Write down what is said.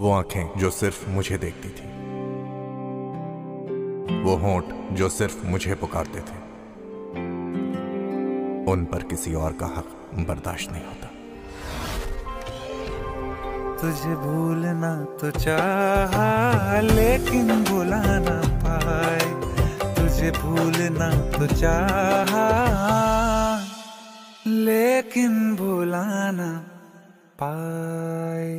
वो आँखें जो सिर्फ़ मुझे देखती थी। वो होंठ जो सिर्फ़ मुझे पुकारते थे। उन पर किसी और का हक बर्दाश्त नहीं होता। तुझे भूलना तो चाहा, लेकिन भुला ना पाए। तुझे भूलना तो चाहा, लेकिन भुलाना पाए।